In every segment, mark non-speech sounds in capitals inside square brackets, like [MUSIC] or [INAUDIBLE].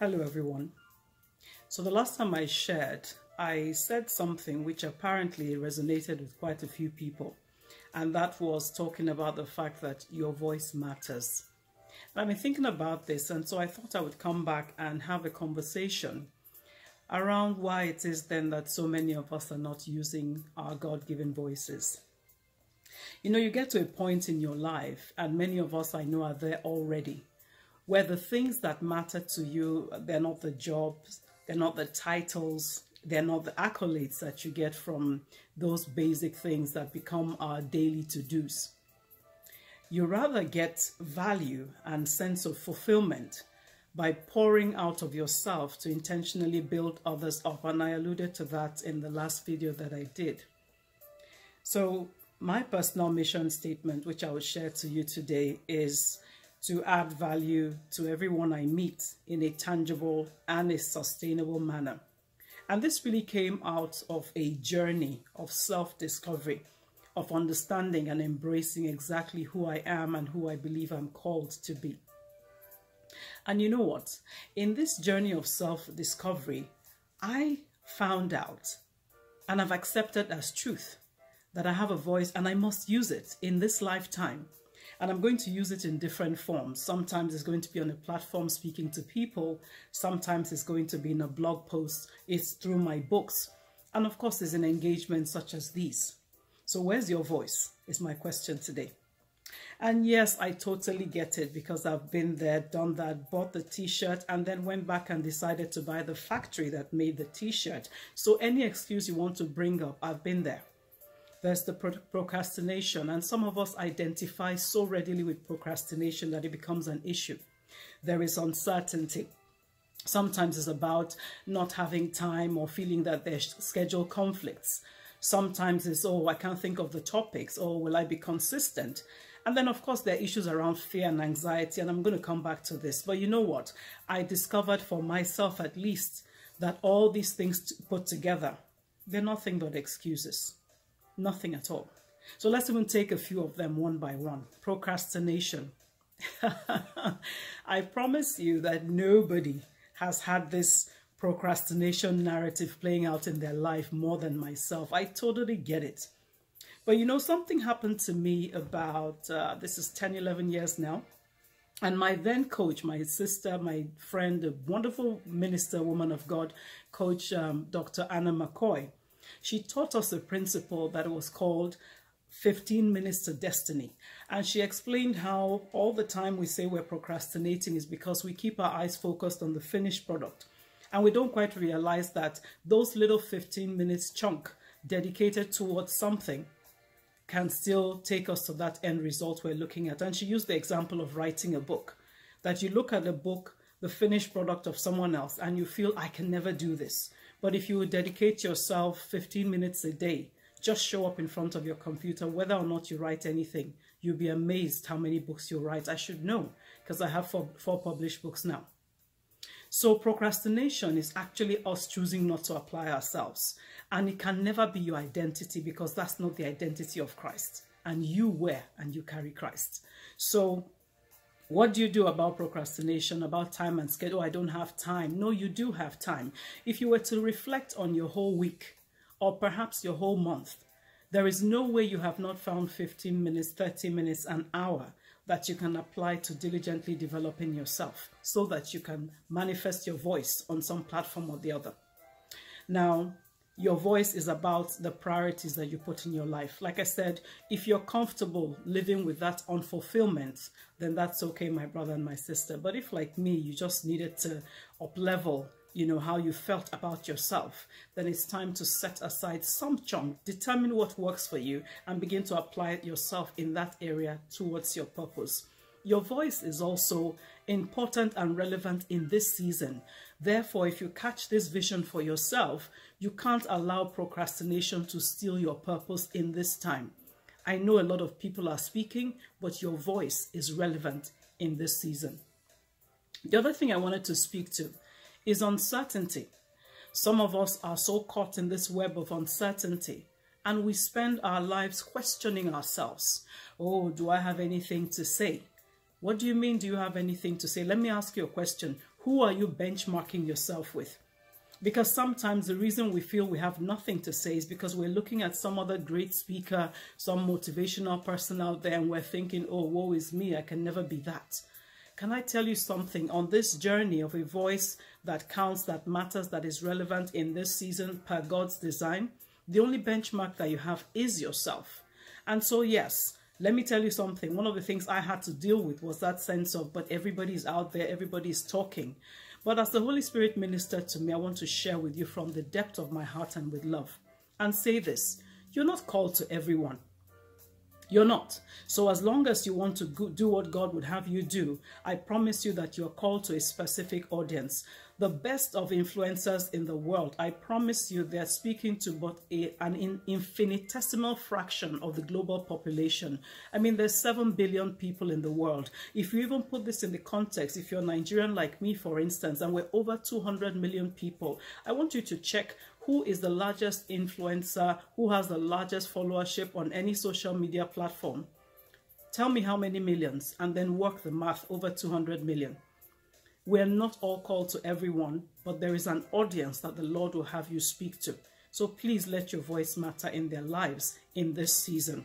Hello everyone. So the last time I shared, I said something which apparently resonated with quite a few people. And that was talking about the fact that your voice matters. And I've been thinking about this and so I thought I would come back and have a conversation around why it is then that so many of us are not using our God-given voices. You know, you get to a point in your life, and many of us I know are there already, where the things that matter to you, they're not the jobs, they're not the titles, they're not the accolades that you get from those basic things that become our daily to-dos. You rather get value and sense of fulfillment by pouring out of yourself to intentionally build others up. And I alluded to that in the last video that I did. So my personal mission statement, which I will share to you today, is to add value to everyone I meet in a tangible and a sustainable manner. And this really came out of a journey of self-discovery, of understanding and embracing exactly who I am and who I believe I'm called to be. And you know what? In this journey of self-discovery, I found out and I've accepted as truth that I have a voice and I must use it in this lifetime and I'm going to use it in different forms. Sometimes it's going to be on a platform speaking to people. Sometimes it's going to be in a blog post. It's through my books. And of course, there's an engagement such as these. So where's your voice is my question today. And yes, I totally get it because I've been there, done that, bought the t-shirt and then went back and decided to buy the factory that made the t-shirt. So any excuse you want to bring up, I've been there. There's the pro procrastination, and some of us identify so readily with procrastination that it becomes an issue. There is uncertainty. Sometimes it's about not having time or feeling that there's schedule conflicts. Sometimes it's, oh, I can't think of the topics, or oh, will I be consistent? And then, of course, there are issues around fear and anxiety, and I'm going to come back to this. But you know what? I discovered for myself, at least, that all these things put together, they're nothing but excuses. Nothing at all. So let's even take a few of them one by one. Procrastination. [LAUGHS] I promise you that nobody has had this procrastination narrative playing out in their life more than myself. I totally get it. But you know, something happened to me about, uh, this is 10, 11 years now. And my then coach, my sister, my friend, a wonderful minister, woman of God, coach um, Dr. Anna McCoy, she taught us a principle that was called 15 minutes to destiny. And she explained how all the time we say we're procrastinating is because we keep our eyes focused on the finished product. And we don't quite realize that those little 15 minutes chunk dedicated towards something can still take us to that end result we're looking at. And she used the example of writing a book, that you look at a book, the finished product of someone else, and you feel, I can never do this. But if you dedicate yourself 15 minutes a day, just show up in front of your computer, whether or not you write anything, you'll be amazed how many books you write. I should know because I have four, four published books now. So procrastination is actually us choosing not to apply ourselves. And it can never be your identity because that's not the identity of Christ. And you wear and you carry Christ. So what do you do about procrastination, about time and schedule? I don't have time. No, you do have time. If you were to reflect on your whole week or perhaps your whole month, there is no way you have not found 15 minutes, 30 minutes, an hour that you can apply to diligently developing yourself so that you can manifest your voice on some platform or the other. Now, your voice is about the priorities that you put in your life. Like I said, if you're comfortable living with that unfulfillment, then that's okay, my brother and my sister. But if, like me, you just needed to up level, you know, how you felt about yourself, then it's time to set aside some chunk, determine what works for you, and begin to apply yourself in that area towards your purpose. Your voice is also important and relevant in this season. Therefore, if you catch this vision for yourself, you can't allow procrastination to steal your purpose in this time. I know a lot of people are speaking, but your voice is relevant in this season. The other thing I wanted to speak to is uncertainty. Some of us are so caught in this web of uncertainty and we spend our lives questioning ourselves. Oh, do I have anything to say? What do you mean, do you have anything to say? Let me ask you a question. Who are you benchmarking yourself with? Because sometimes the reason we feel we have nothing to say is because we're looking at some other great speaker, some motivational person out there, and we're thinking, oh, woe is me, I can never be that. Can I tell you something? On this journey of a voice that counts, that matters, that is relevant in this season per God's design, the only benchmark that you have is yourself. And so, yes, let me tell you something. One of the things I had to deal with was that sense of, but everybody's out there, everybody's talking. But as the Holy Spirit ministered to me, I want to share with you from the depth of my heart and with love. And say this, you're not called to everyone. You're not. So as long as you want to do what God would have you do, I promise you that you're called to a specific audience. The best of influencers in the world, I promise you they're speaking to but a, an infinitesimal fraction of the global population. I mean, there's 7 billion people in the world. If you even put this in the context, if you're Nigerian like me, for instance, and we're over 200 million people, I want you to check who is the largest influencer, who has the largest followership on any social media platform. Tell me how many millions and then work the math over 200 million. We're not all called to everyone, but there is an audience that the Lord will have you speak to. So please let your voice matter in their lives in this season.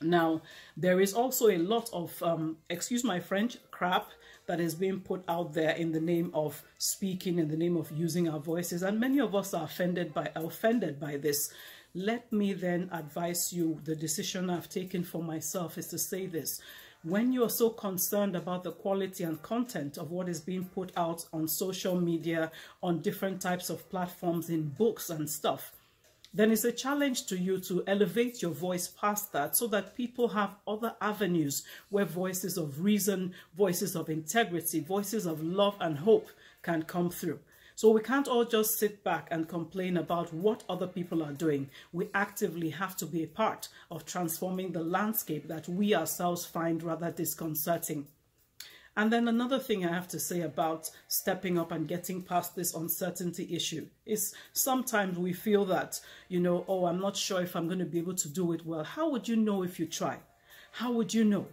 Now, there is also a lot of, um, excuse my French, crap that is being put out there in the name of speaking, in the name of using our voices. And many of us are offended by, offended by this. Let me then advise you, the decision I've taken for myself is to say this. When you are so concerned about the quality and content of what is being put out on social media, on different types of platforms, in books and stuff, then it's a challenge to you to elevate your voice past that so that people have other avenues where voices of reason, voices of integrity, voices of love and hope can come through. So we can't all just sit back and complain about what other people are doing. We actively have to be a part of transforming the landscape that we ourselves find rather disconcerting. And then another thing I have to say about stepping up and getting past this uncertainty issue is sometimes we feel that, you know, oh, I'm not sure if I'm going to be able to do it well. How would you know if you try? How would you know?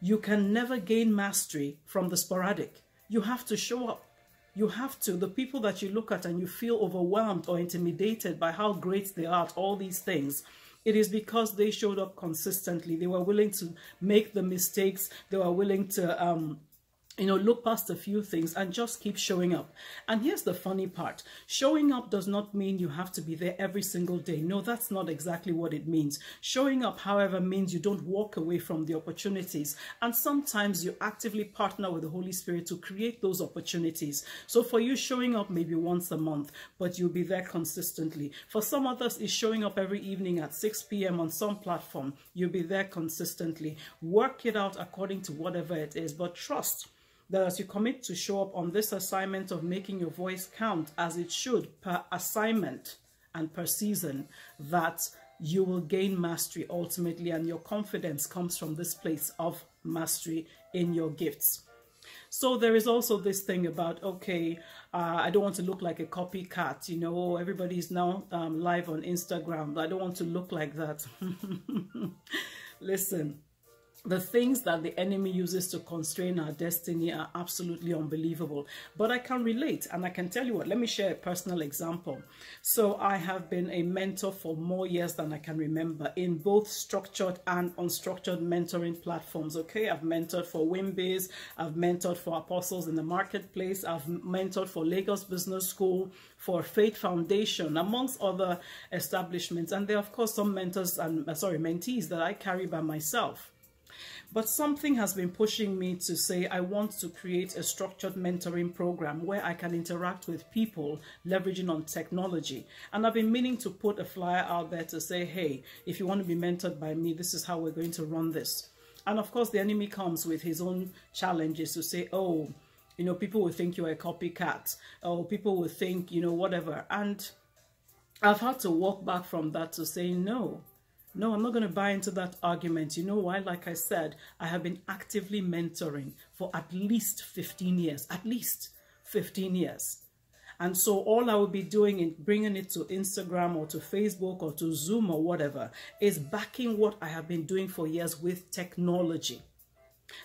You can never gain mastery from the sporadic. You have to show up. You have to. The people that you look at and you feel overwhelmed or intimidated by how great they are at all these things, it is because they showed up consistently. They were willing to make the mistakes. They were willing to um, you know, look past a few things and just keep showing up. And here's the funny part. Showing up does not mean you have to be there every single day. No, that's not exactly what it means. Showing up, however, means you don't walk away from the opportunities. And sometimes you actively partner with the Holy Spirit to create those opportunities. So for you, showing up maybe once a month, but you'll be there consistently. For some others, it's showing up every evening at 6 p.m. on some platform. You'll be there consistently. Work it out according to whatever it is, but trust that as you commit to show up on this assignment of making your voice count as it should per assignment and per season, that you will gain mastery ultimately and your confidence comes from this place of mastery in your gifts. So there is also this thing about, okay, uh, I don't want to look like a copycat, you know, everybody's now um, live on Instagram. I don't want to look like that. [LAUGHS] Listen, the things that the enemy uses to constrain our destiny are absolutely unbelievable. But I can relate and I can tell you what, let me share a personal example. So I have been a mentor for more years than I can remember in both structured and unstructured mentoring platforms. Okay, I've mentored for Wimbiz, I've mentored for Apostles in the Marketplace, I've mentored for Lagos Business School, for Faith Foundation, amongst other establishments. And there are, of course, some mentors and, uh, sorry, mentees that I carry by myself. But something has been pushing me to say I want to create a structured mentoring program where I can interact with people leveraging on technology. And I've been meaning to put a flyer out there to say, hey, if you want to be mentored by me, this is how we're going to run this. And of course, the enemy comes with his own challenges to say, oh, you know, people will think you're a copycat, or people will think, you know, whatever. And I've had to walk back from that to say, no, no, I'm not going to buy into that argument. You know why? Like I said, I have been actively mentoring for at least 15 years, at least 15 years. And so all I will be doing in bringing it to Instagram or to Facebook or to Zoom or whatever is backing what I have been doing for years with technology.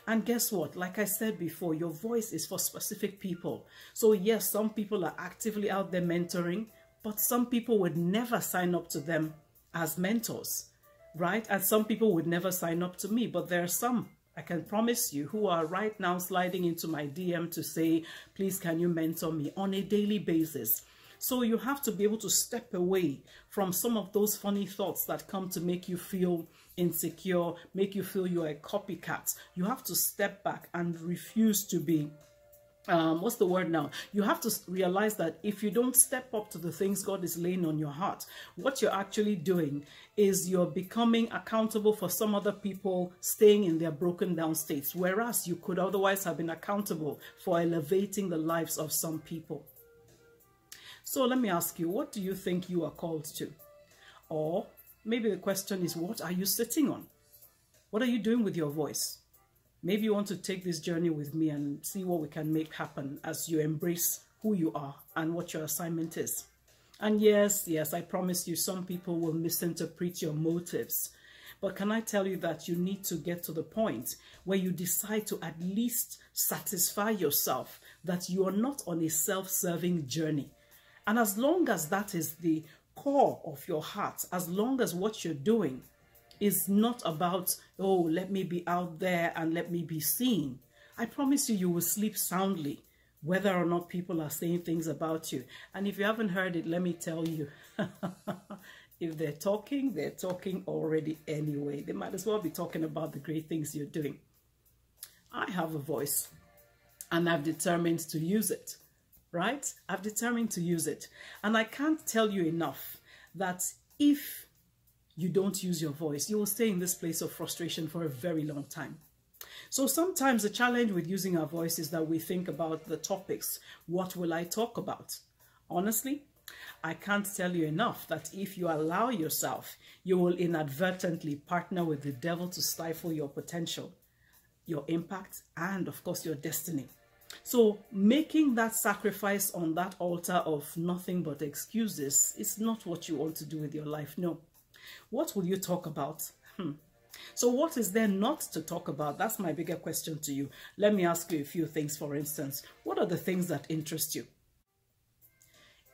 And guess what? Like I said before, your voice is for specific people. So yes, some people are actively out there mentoring, but some people would never sign up to them as mentors, right? And some people would never sign up to me, but there are some I can promise you who are right now sliding into my DM to say, please, can you mentor me on a daily basis? So you have to be able to step away from some of those funny thoughts that come to make you feel insecure, make you feel you're a copycat. You have to step back and refuse to be um, what's the word now? You have to realize that if you don't step up to the things God is laying on your heart, what you're actually doing is you're becoming accountable for some other people staying in their broken down states, whereas you could otherwise have been accountable for elevating the lives of some people. So let me ask you, what do you think you are called to? Or maybe the question is, what are you sitting on? What are you doing with your voice? Maybe you want to take this journey with me and see what we can make happen as you embrace who you are and what your assignment is. And yes, yes, I promise you some people will misinterpret your motives. But can I tell you that you need to get to the point where you decide to at least satisfy yourself that you are not on a self-serving journey. And as long as that is the core of your heart, as long as what you're doing is not about, oh, let me be out there and let me be seen. I promise you, you will sleep soundly, whether or not people are saying things about you. And if you haven't heard it, let me tell you, [LAUGHS] if they're talking, they're talking already anyway. They might as well be talking about the great things you're doing. I have a voice and I've determined to use it, right? I've determined to use it. And I can't tell you enough that if you don't use your voice, you will stay in this place of frustration for a very long time. So sometimes the challenge with using our voice is that we think about the topics. What will I talk about? Honestly, I can't tell you enough that if you allow yourself, you will inadvertently partner with the devil to stifle your potential, your impact, and of course your destiny. So making that sacrifice on that altar of nothing but excuses is not what you want to do with your life. No. What will you talk about? Hmm. So what is there not to talk about? That's my bigger question to you. Let me ask you a few things, for instance. What are the things that interest you?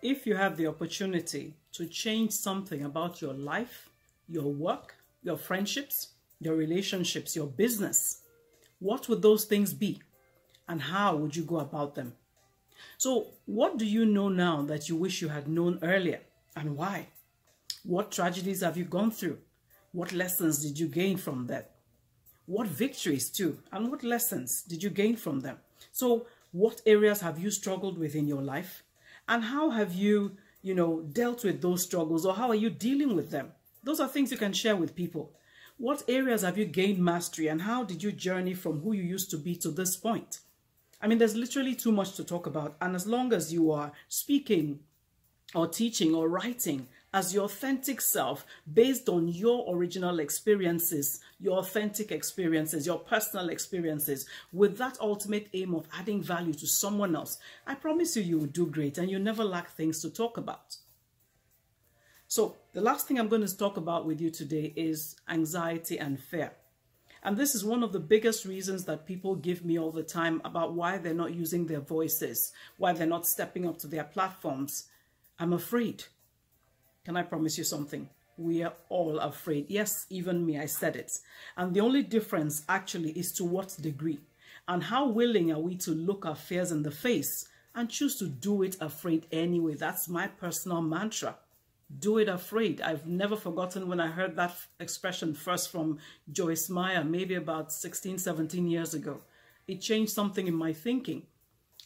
If you have the opportunity to change something about your life, your work, your friendships, your relationships, your business, what would those things be? And how would you go about them? So what do you know now that you wish you had known earlier and why? What tragedies have you gone through? What lessons did you gain from that? What victories too? And what lessons did you gain from them? So what areas have you struggled with in your life? And how have you, you know, dealt with those struggles or how are you dealing with them? Those are things you can share with people. What areas have you gained mastery and how did you journey from who you used to be to this point? I mean, there's literally too much to talk about. And as long as you are speaking or teaching or writing as your authentic self based on your original experiences, your authentic experiences, your personal experiences, with that ultimate aim of adding value to someone else, I promise you, you will do great and you never lack things to talk about. So the last thing I'm going to talk about with you today is anxiety and fear. And this is one of the biggest reasons that people give me all the time about why they're not using their voices, why they're not stepping up to their platforms. I'm afraid. Can I promise you something? We are all afraid. Yes, even me, I said it. And the only difference actually is to what degree and how willing are we to look our fears in the face and choose to do it afraid anyway. That's my personal mantra. Do it afraid. I've never forgotten when I heard that expression first from Joyce Meyer, maybe about 16, 17 years ago. It changed something in my thinking.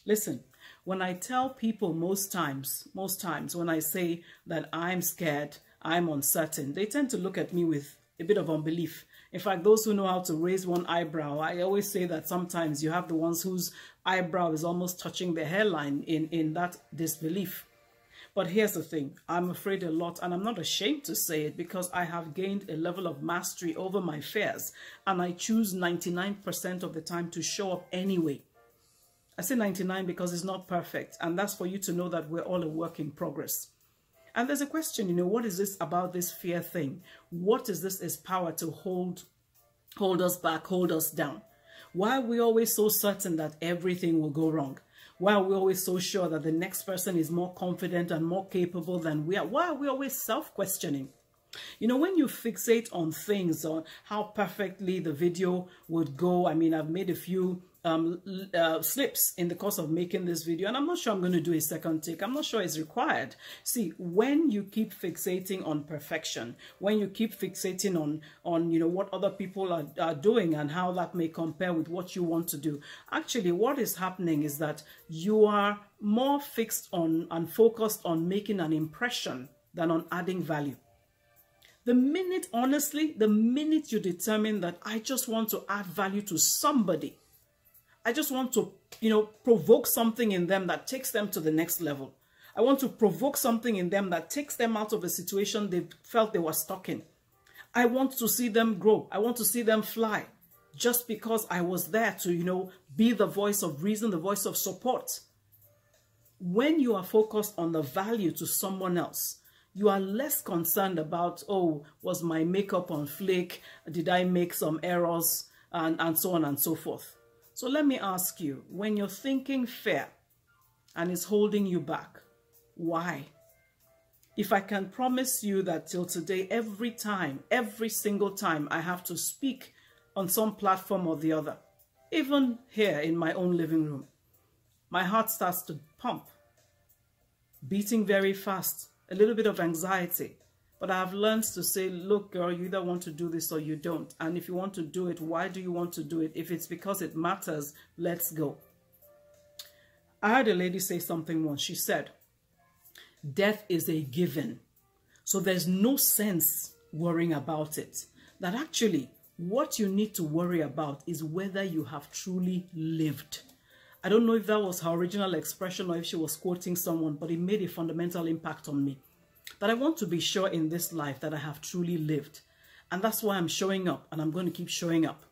Listen, when I tell people most times, most times when I say that I'm scared, I'm uncertain, they tend to look at me with a bit of unbelief. In fact, those who know how to raise one eyebrow, I always say that sometimes you have the ones whose eyebrow is almost touching the hairline in, in that disbelief. But here's the thing, I'm afraid a lot and I'm not ashamed to say it because I have gained a level of mastery over my fears and I choose 99% of the time to show up anyway. I say 99 because it's not perfect. And that's for you to know that we're all a work in progress. And there's a question, you know, what is this about this fear thing? What is this is power to hold, hold us back, hold us down? Why are we always so certain that everything will go wrong? Why are we always so sure that the next person is more confident and more capable than we are? Why are we always self-questioning? You know, when you fixate on things, on how perfectly the video would go, I mean, I've made a few um, uh, slips in the course of making this video, and I'm not sure I'm going to do a second take. I'm not sure it's required. See, when you keep fixating on perfection, when you keep fixating on, on you know, what other people are, are doing and how that may compare with what you want to do, actually what is happening is that you are more fixed on and focused on making an impression than on adding value. The minute, honestly, the minute you determine that I just want to add value to somebody, I just want to, you know, provoke something in them that takes them to the next level. I want to provoke something in them that takes them out of a situation they felt they were stuck in. I want to see them grow. I want to see them fly just because I was there to, you know, be the voice of reason, the voice of support. When you are focused on the value to someone else, you are less concerned about, oh, was my makeup on flake? Did I make some errors? And, and so on and so forth. So let me ask you, when you're thinking fear and it's holding you back, why? If I can promise you that till today, every time, every single time I have to speak on some platform or the other, even here in my own living room, my heart starts to pump, beating very fast, a little bit of anxiety. But I have learned to say, look, girl, you either want to do this or you don't. And if you want to do it, why do you want to do it? If it's because it matters, let's go. I heard a lady say something once. She said, death is a given. So there's no sense worrying about it. That actually, what you need to worry about is whether you have truly lived. I don't know if that was her original expression or if she was quoting someone, but it made a fundamental impact on me. That I want to be sure in this life that I have truly lived. And that's why I'm showing up and I'm going to keep showing up.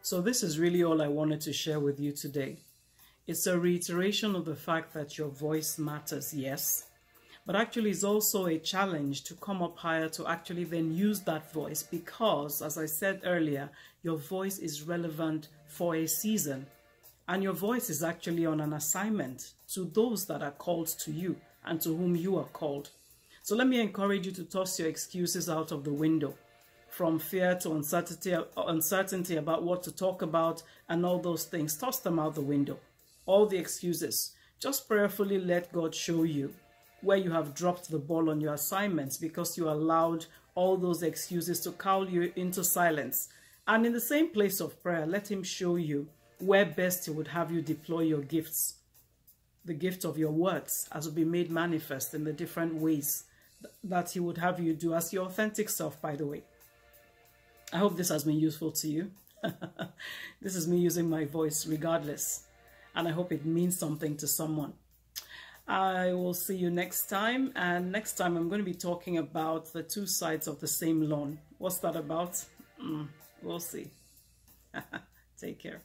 So this is really all I wanted to share with you today. It's a reiteration of the fact that your voice matters, yes, but actually it's also a challenge to come up higher to actually then use that voice because, as I said earlier, your voice is relevant for a season and your voice is actually on an assignment to those that are called to you and to whom you are called. So let me encourage you to toss your excuses out of the window from fear to uncertainty, uncertainty about what to talk about and all those things. Toss them out the window. All the excuses. Just prayerfully let God show you where you have dropped the ball on your assignments because you allowed all those excuses to cowl you into silence. And in the same place of prayer, let him show you where best he would have you deploy your gifts. The gift of your words as will be made manifest in the different ways that he would have you do as your authentic self, by the way. I hope this has been useful to you. [LAUGHS] this is me using my voice regardless. And I hope it means something to someone. I will see you next time. And next time I'm going to be talking about the two sides of the same lawn. What's that about? Mm, we'll see. [LAUGHS] Take care.